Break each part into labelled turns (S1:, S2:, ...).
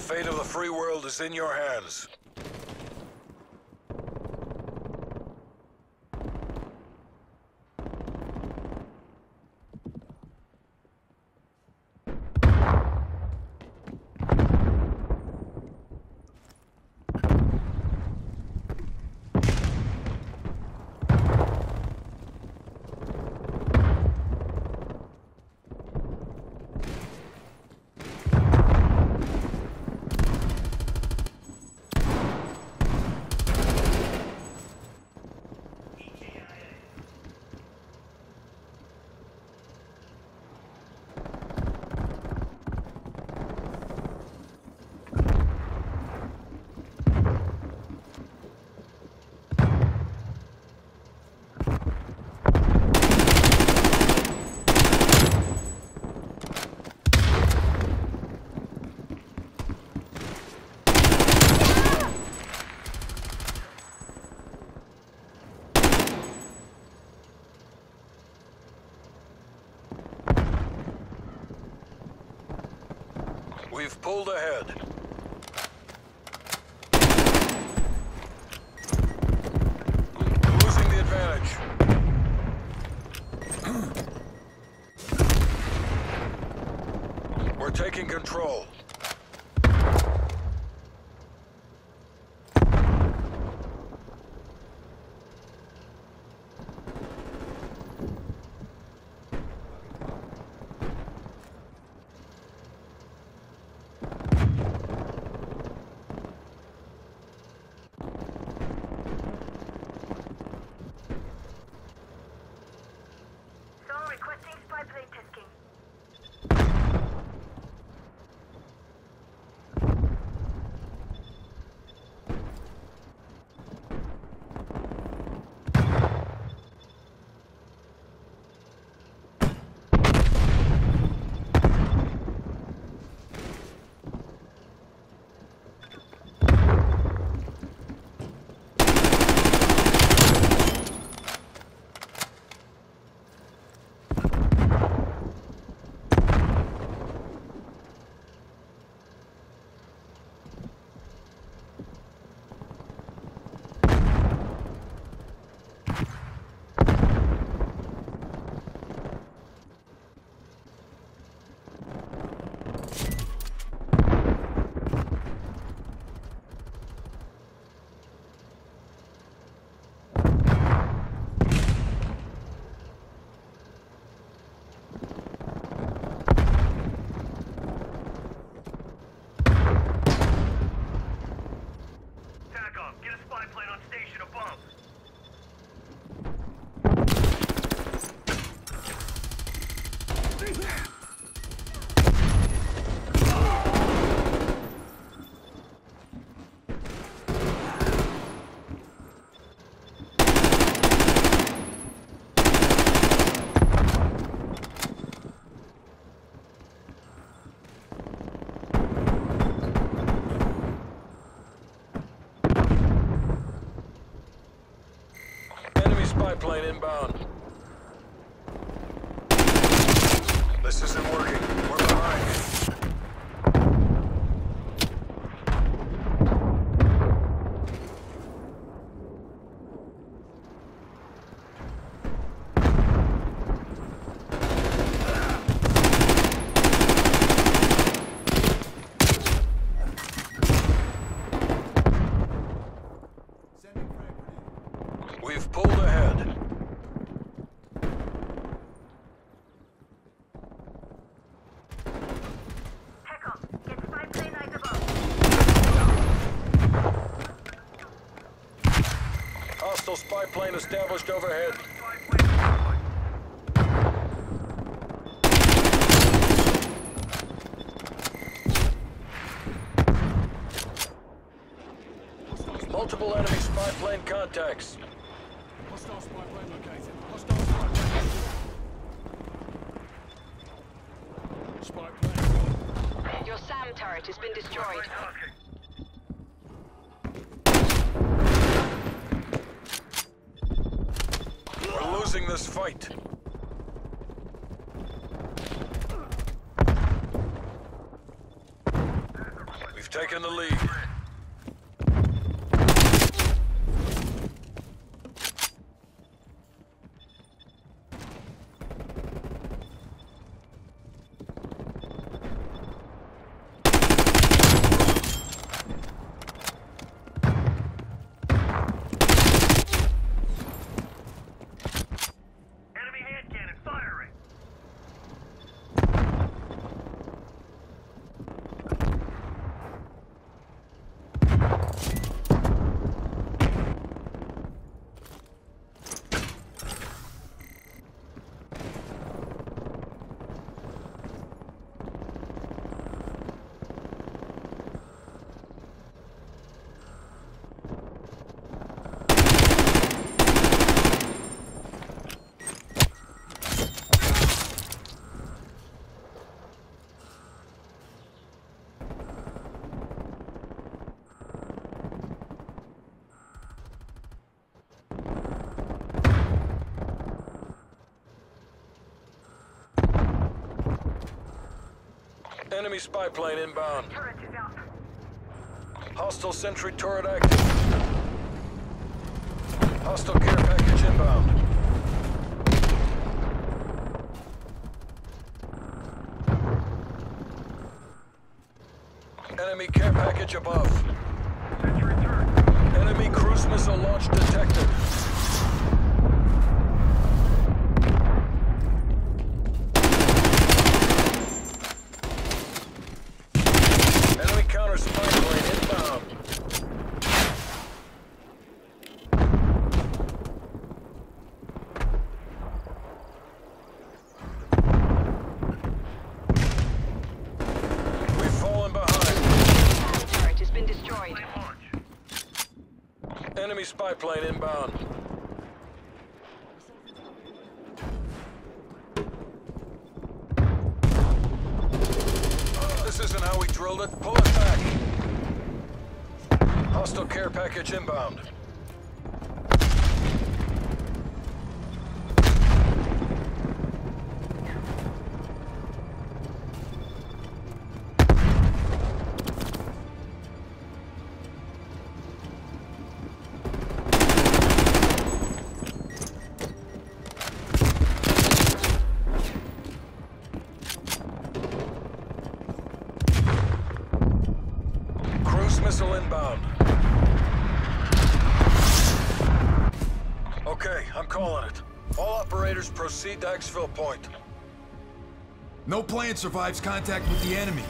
S1: fate of the free world is in your hands. We've pulled ahead. This isn't working. We're behind. We've pulled ahead.
S2: TACOM, get spy plane eyes above.
S1: Hostile spy plane established overhead.
S3: Spy plane deployed.
S1: Multiple enemy spy plane contacts.
S4: Hostile spy plane located. Hostile spy plane. Spy plane.
S5: Your SAM turret has been destroyed.
S1: We're losing this fight. We've taken the lead.
S3: Enemy
S1: spy plane inbound.
S2: Turret is up.
S1: Hostile sentry turret active. Hostile care package inbound. Enemy care package above.
S3: Sentry turret.
S1: Enemy cruise missile launch detected. Proceed point.
S6: No plane survives contact with the enemy.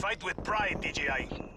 S3: Fight with pride, DJI.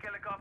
S3: back.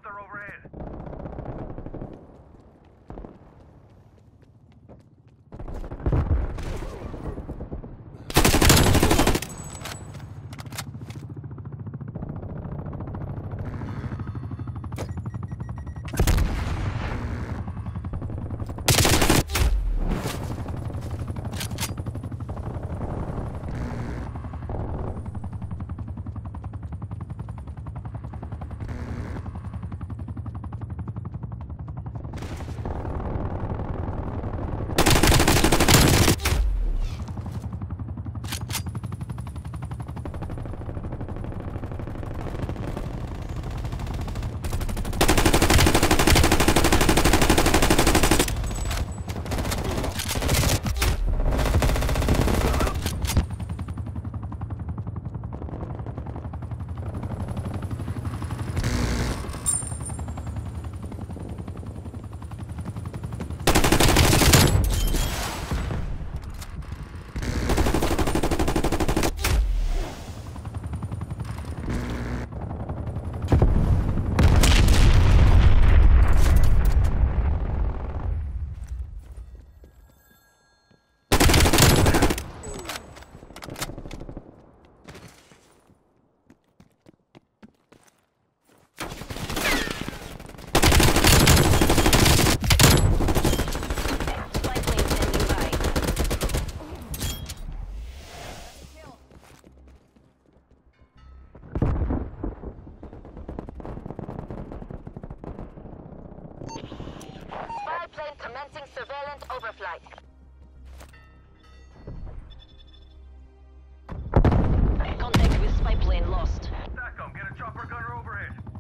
S5: Spy plane
S2: commencing surveillance overflight.
S5: Contact with spy plane lost.
S3: SATCOM, get a chopper gunner overhead.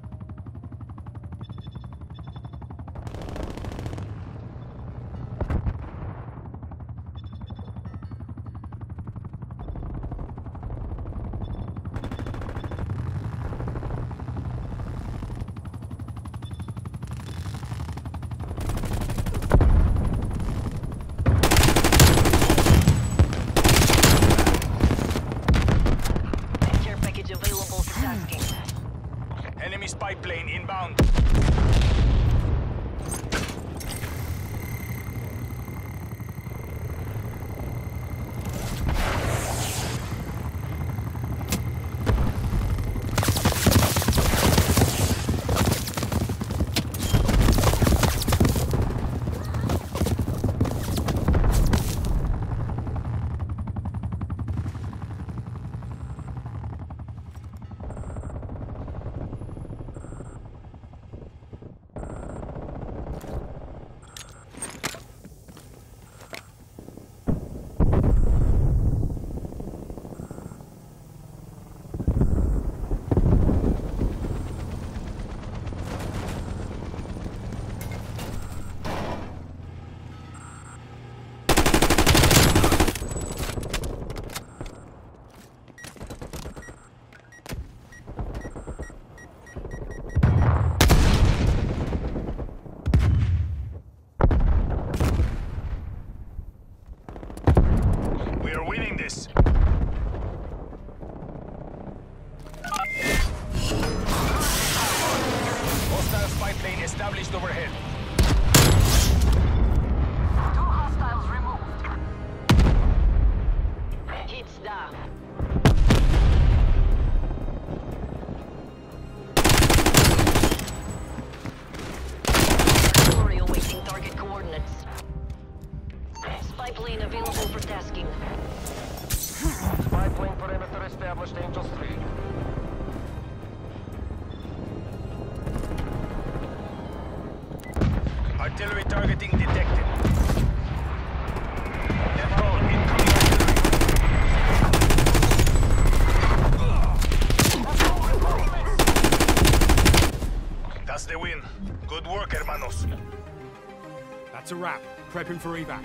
S4: Prepping for evac.